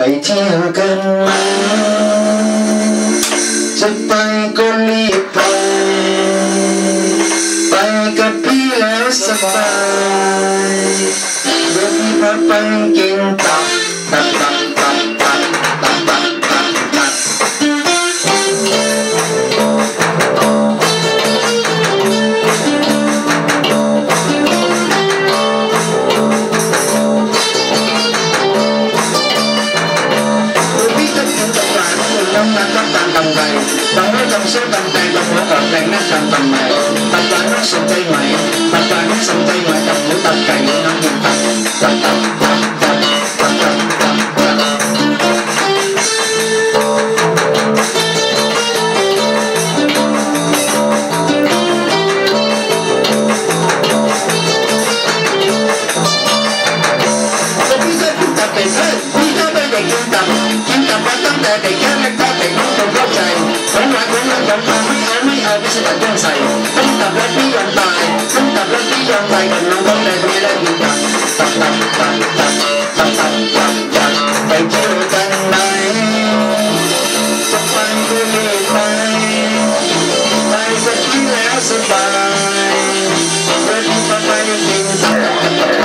ไปเที่ยวกันไหมจะไปก็รีบไป ไปกับพี่แล้วสบายเดี๋ยวพี่พาไปกิน sẽ bàn tay tập hỗ hợp đèn nát tầm tầm này Tập đoàn nó sừng tay ngoài Tập đoàn nó sừng tay ngoài tập ngũ tập cày nó nhìn tập Tập tập tập tập tập tập tập tập Tôi biết tất những tập này thế Biết tất bây giờ kiên tập Kiên tập sẽ tận trang sài Chúng tập lên đi dòng tài Chúng tập lên đi dòng tài Cần lòng con đầy vui lên nhìn tập Tập tập tập tập Tập tập tập tập Phải chiều tân này Trong quanh vui người tay Tay rất quý lẽ sân bài Rất quý lẽ sân bài